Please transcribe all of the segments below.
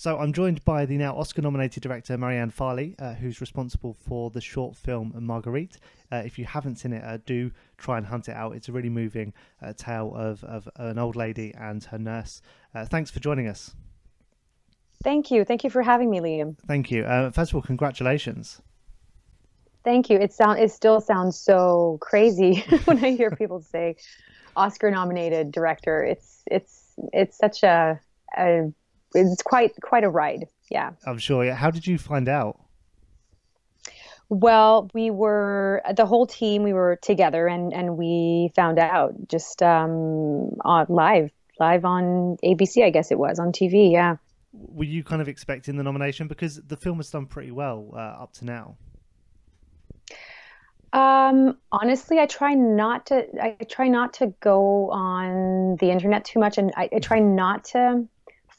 So I'm joined by the now Oscar-nominated director Marianne Farley, uh, who's responsible for the short film Marguerite. Uh, if you haven't seen it, uh, do try and hunt it out. It's a really moving uh, tale of, of an old lady and her nurse. Uh, thanks for joining us. Thank you. Thank you for having me, Liam. Thank you. Uh, first of all, congratulations. Thank you. It sound it still sounds so crazy when I hear people say Oscar-nominated director. It's it's it's such a, a it's quite quite a ride. Yeah. I'm sure. How did you find out? Well, we were the whole team. We were together, and and we found out just um, on live, live on ABC. I guess it was on TV. Yeah. Were you kind of expecting the nomination because the film has done pretty well uh, up to now? Um, honestly, I try not to. I try not to go on the internet too much, and I, I try not to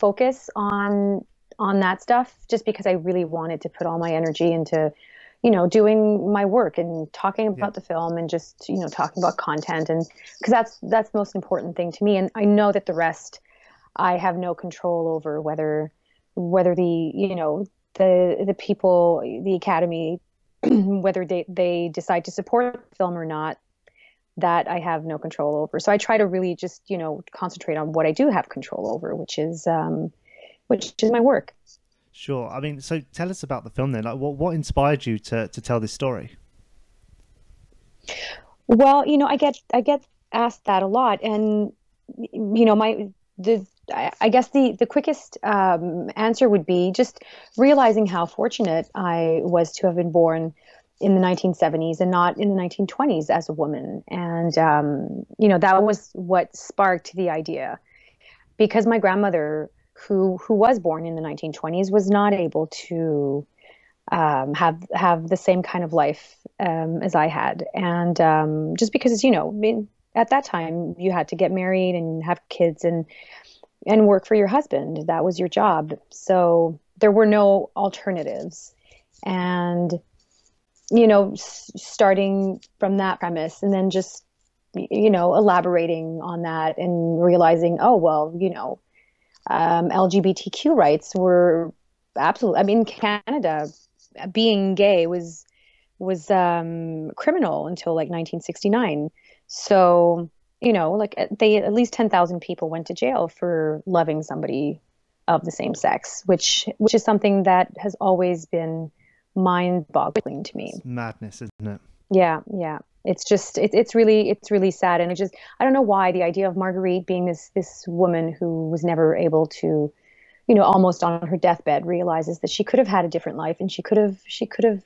focus on on that stuff just because I really wanted to put all my energy into you know doing my work and talking about yeah. the film and just you know talking about content and because that's that's the most important thing to me and I know that the rest I have no control over whether whether the you know the the people the academy whether they they decide to support the film or not that I have no control over. So I try to really just, you know, concentrate on what I do have control over, which is, um, which is my work. Sure. I mean, so tell us about the film then. Like, what what inspired you to to tell this story? Well, you know, I get I get asked that a lot, and you know, my the I guess the the quickest um, answer would be just realizing how fortunate I was to have been born in the 1970s and not in the 1920s as a woman. And, um, you know, that was what sparked the idea. Because my grandmother, who, who was born in the 1920s, was not able to um, have, have the same kind of life um, as I had. And um, just because, you know, at that time, you had to get married and have kids and, and work for your husband. That was your job. So there were no alternatives. And you know, s- starting from that premise and then just, you know, elaborating on that and realizing, oh, well, you know, um, LGBTQ rights were absolutely, I mean, Canada, being gay was, was um, criminal until like 1969. So, you know, like they, at least 10,000 people went to jail for loving somebody of the same sex, which, which is something that has always been, mind-boggling to me. It's madness, isn't it? Yeah, yeah. It's just it, it's really it's really sad, and it just I don't know why the idea of Marguerite being this this woman who was never able to, you know, almost on her deathbed realizes that she could have had a different life and she could have she could have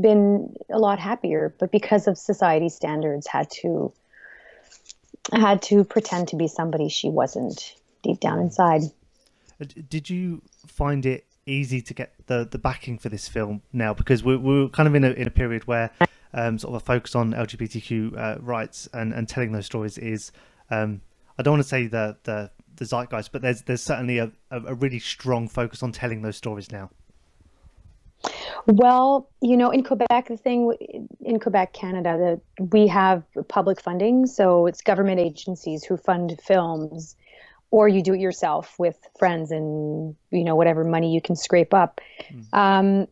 been a lot happier, but because of society standards, had to had to pretend to be somebody she wasn't deep down inside. Uh, did you find it easy to get the the backing for this film now because we're, we're kind of in a in a period where um, sort of a focus on LGBTQ uh, rights and, and telling those stories is um, I don't want to say the the the zeitgeist, but there's there's certainly a, a really strong focus on telling those stories now. Well, you know, in Quebec, the thing in Quebec, Canada, that we have public funding, so it's government agencies who fund films or you do it yourself with friends and you know whatever money you can scrape up mm. um,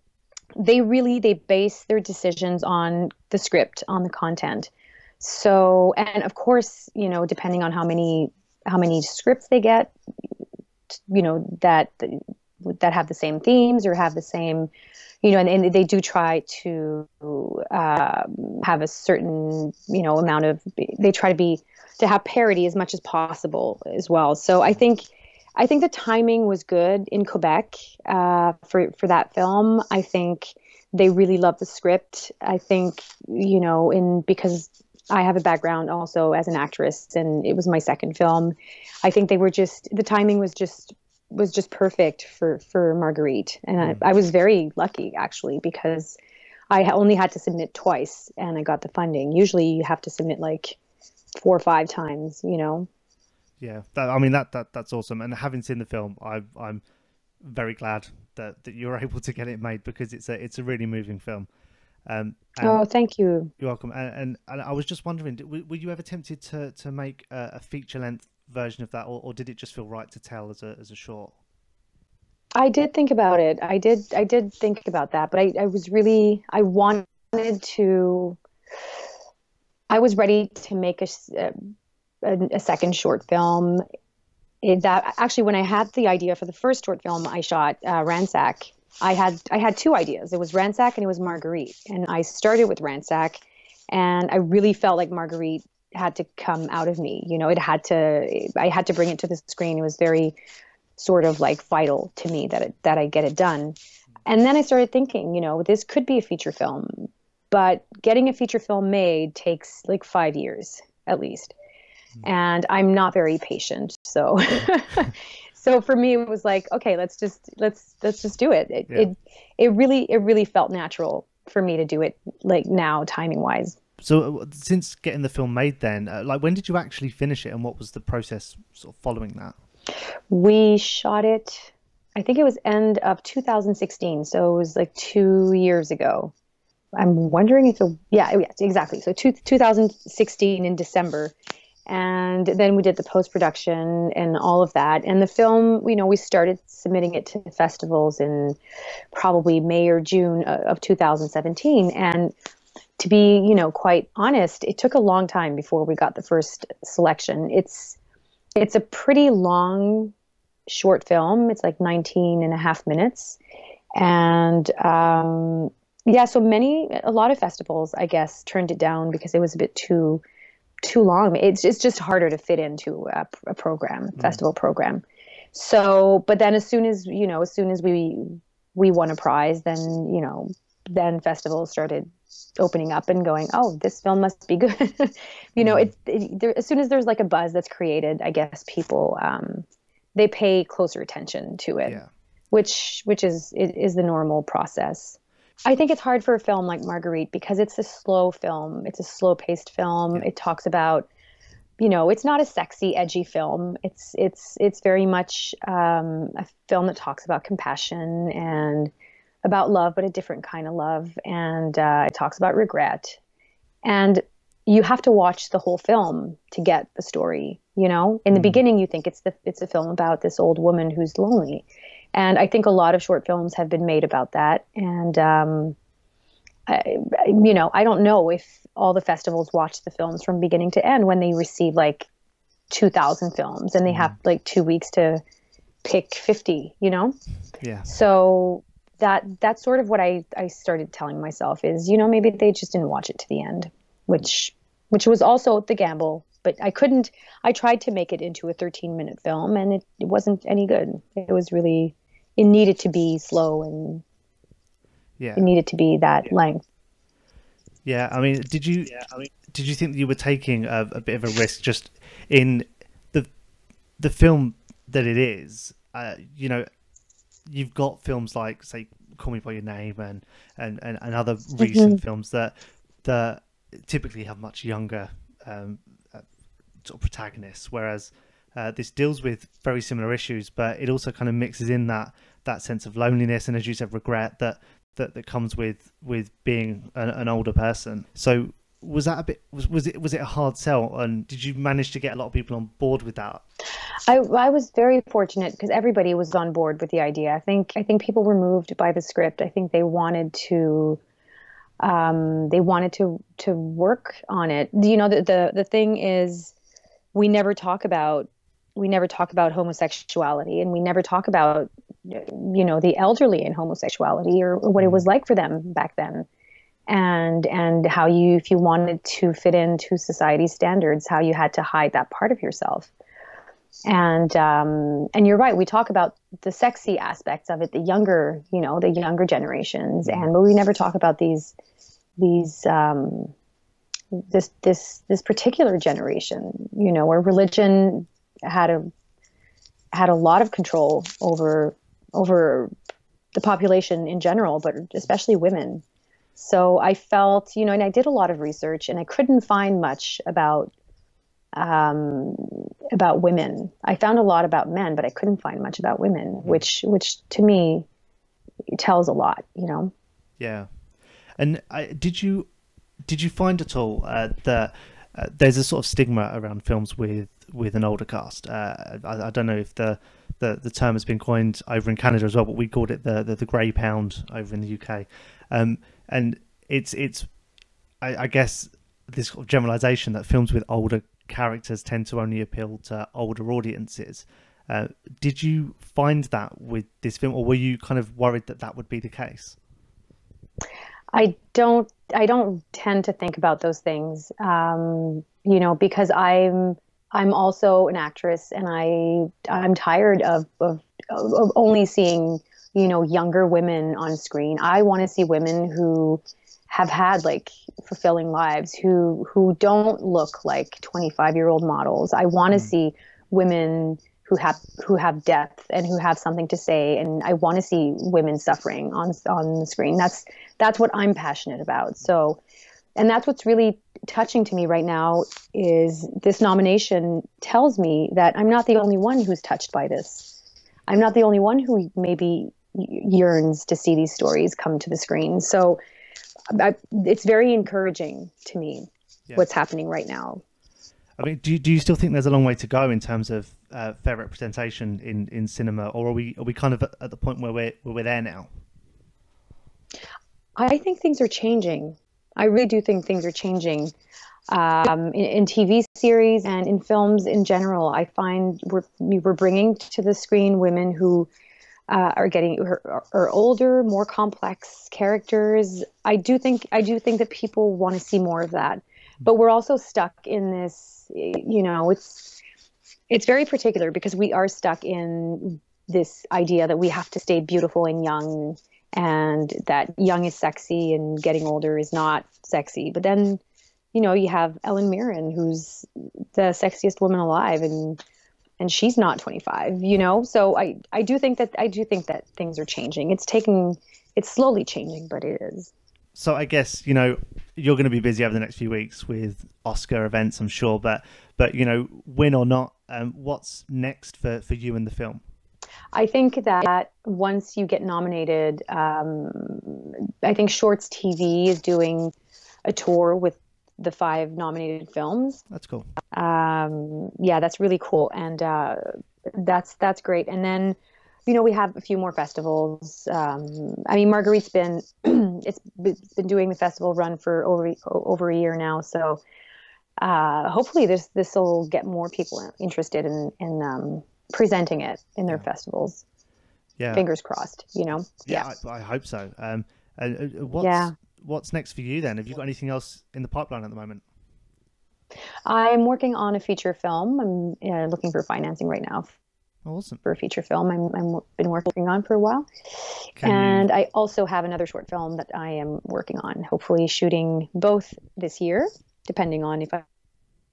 they really they base their decisions on the script on the content so and of course you know depending on how many how many scripts they get you know that that have the same themes or have the same you know and, and they do try to uh, have a certain you know amount of they try to be to have parity as much as possible as well. So I think I think the timing was good in Quebec uh, for for that film. I think they really loved the script. I think you know in because I have a background also as an actress and it was my second film. I think they were just the timing was just was just perfect for for Marguerite and I, mm. I was very lucky actually because I only had to submit twice and I got the funding. Usually you have to submit like four or five times, you know. Yeah, that, I mean that that that's awesome. And having seen the film, I, I'm very glad that, that you're able to get it made because it's a it's a really moving film. Um, oh, thank you. You're welcome. And, and, and I was just wondering, were, were, you ever tempted to to make a, a feature length version of that, or, or did it just feel right to tell as a as a short? I did think about it. I did. I did think about that, but I, I was really. I wanted to. I was ready to make a, a, a second short film. It, that actually, when I had the idea for the first short film I shot, uh, Ransack, I had I had two ideas. It was Ransack and it was Marguerite, and I started with Ransack, and I really felt like Marguerite had to come out of me. You know, it had to. I had to bring it to the screen. It was very sort of like vital to me that it, that I get it done. And then I started thinking, you know, this could be a feature film, but getting a feature film made takes like five years at least. Hmm. And I'm not very patient, so so for me it was like, okay, let's just let's let's just do it. It yeah. it, it really it really felt natural for me to do it like now timing wise. So uh, since getting the film made, then uh, like when did you actually finish it, and what was the process sort of following that? We shot it, I think it was end of 2016. So it was like two years ago. I'm wondering if it, yeah, oh, yeah, exactly. So two, 2016 in December. And then we did the post production and all of that. And the film, you know, we started submitting it to festivals in probably May or June of 2017. And to be, you know, quite honest, it took a long time before we got the first selection. It's it's a pretty long short film. It's like 19 and a half minutes. And um, yeah, so many, a lot of festivals, I guess, turned it down because it was a bit too, too long. It's, it's just harder to fit into a, a program, a mm. festival program. So, but then as soon as, you know, as soon as we, we won a prize, then, you know, then festivals started opening up and going, oh, this film must be good. you know, mm-hmm. it, it there, as soon as there's like a buzz that's created, I guess people um, they pay closer attention to it, yeah. which which is is the normal process. I think it's hard for a film like Marguerite because it's a slow film. It's a slow paced film. Yeah. It talks about you know it's not a sexy edgy film it's it's it's very much um, a film that talks about compassion and about love, but a different kind of love. And uh, it talks about regret. And you have to watch the whole film to get the story. You know, in the mm beginning, you think it's the it's a film about this old woman who's lonely, and I think a lot of short films have been made about that. And um, I, you know, I don't know if all the festivals watch the films from beginning to end when they receive like two thousand films and they mm have like two weeks to pick fifty. You know, yeah. So that that's sort of what I, I started telling myself is, you know, maybe they just didn't watch it to the end, which which was also the gamble. But I couldn't I tried to make it into a 13 minute film and it, it wasn't any good. It was really it needed to be slow and yeah. it needed to be that yeah. length. Yeah, I mean, did you yeah, I mean, did you think you were taking a, a bit of a risk just in the the film that it is? Uh, you know, you've got films like say Call Me by Your Name and and, and, and other mm-hmm. recent mm-hmm. films that that typically have much younger um, uh, sort of protagonists, whereas uh, this deals with very similar issues, but it also kind of mixes in that that sense of loneliness and, as you said, regret that that, that comes with with being an, an older person. So was that a bit was, was it was it a hard sell and did you manage to get a lot of people on board with that i i was very fortunate because everybody was on board with the idea. I think i think people were moved by the script. I think they wanted to um, they wanted to to work on it. You know the, the the thing is we never talk about we never talk about homosexuality and we never talk about you know the elderly and homosexuality or, or what it was like for them back then. And and how you if you wanted to fit into society's standards how you had to hide that part of yourself and um, and you're right we talk about the sexy aspects of it the younger you know the younger generations. And but we never talk about these these um, this this this particular generation you know where religion had a had a lot of control over over the population in general but especially women. So I felt, you know, and I did a lot of research and I couldn't find much about um, about women. I found a lot about men, but I couldn't find much about women, mm-hmm. which which to me tells a lot, you know. Yeah. And I, did you did you find at all uh, that uh, there's a sort of stigma around films with with an older cast? Uh, I, I, don't know if the the, the term has been coined over in Canada as well, but we called it the the, the grey pound over in the UK. Um, and it's it's I, I guess this sort of generalization that films with older characters tend to only appeal to older audiences. Uh, did you find that with this film, or were you kind of worried that that would be the case? I don't. I don't tend to think about those things, um, you know, because I'm. I'm also an actress, and I. I'm tired of of, of only seeing, you know, younger women on screen. I want to see women who have had like fulfilling lives who who don't look like 25 year old models. I want to mm. see women who have who have depth and who have something to say and i want to see women suffering on on the screen. That's that's what i'm passionate about. So and that's what's really touching to me right now is this nomination tells me that i'm not the only one who's touched by this. I'm not the only one who maybe yearns to see these stories come to the screen. So I, it's very encouraging to me yeah. what's happening right now. I mean, do you, do you still think there's a long way to go in terms of uh, fair representation in, in cinema, or are we are we kind of at the point where we're where we're there now? I think things are changing. I really do think things are changing um, in, in, TV series and in films in general. I find we're we're bringing to the screen women who uh, are getting are, are, older, more complex characters. I do think I do think that people want to see more of that, but we're also stuck in this. You know, it's it's very particular because we are stuck in this idea that we have to stay beautiful and young, and that young is sexy and getting older is not sexy. But then, you know, you have Helen Mirren, who's the sexiest woman alive, and and she's not 25 you know? So i i do think that i do think that things are changing. It's taking it's slowly changing but it is. So i guess you know you're going to be busy over the next few weeks with oscar events i'm sure but but you know win or not um, what's next for for you and the film? I think that once you get nominated, um, I think Shorts TV is doing a tour with the five nominated films. That's cool. Um, yeah, that's really cool, and uh, that's that's great. And then, you know, we have a few more festivals. Um, I mean, Marguerite's been it's been doing the festival run for over over a year now, so uh, hopefully this this will get more people interested in in um, presenting it in their yeah. festivals. Yeah, fingers crossed. You know. Yeah, yeah. I, I, hope so. Um, uh, what's, yeah what's next for you then? Have you got anything else in the pipeline at the moment? I'm working on a feature film. I'm uh, looking for financing right now. Awesome. For a feature film, I'm I'm been working on for a while, Can and you... I also have another short film that I am working on. Hopefully, shooting both this year, depending on if I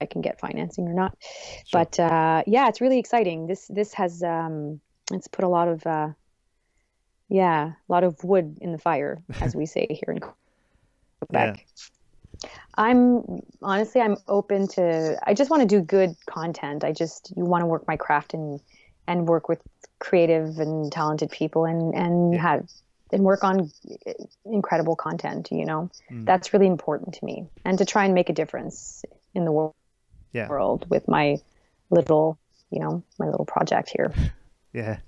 I can get financing or not. Sure. But uh, yeah, it's really exciting. This this has um, it's put a lot of uh, yeah, a lot of wood in the fire, as we say here in Quebec. Yeah. I'm honestly I'm open to I just want to do good content. I just you want to work my craft and and work with creative and talented people and and yeah. have and work on incredible content, you know. Mm. That's really important to me. And to try and make a difference in the world yeah. world with my little, you know, my little project here. Yeah.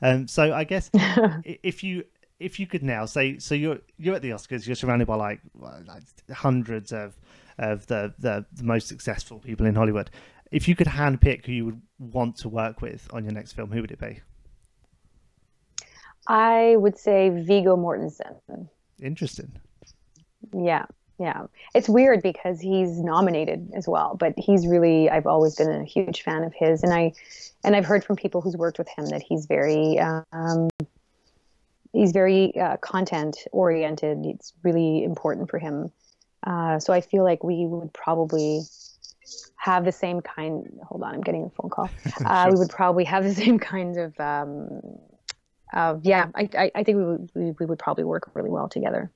Um, so I guess if you if you could now say, so you're you're at the Oscars, you're surrounded by like, like hundreds of of the, the, the most successful people in Hollywood. If you could handpick who you would want to work with on your next film, who would it be? I would say Viggo Mortensen. Interesting. Yeah, yeah. It's weird because he's nominated as well, but he's really I've always been a huge fan of his, and I and I've heard from people who's worked with him that he's very um, he's very uh, content oriented. It's really important for him. Uh, so I feel like we would probably have the same kind. Hold on, I'm getting a phone call. Uh, we would probably have the same kind of. Um, yeah, I, I, I think we would we, we would probably work really well together.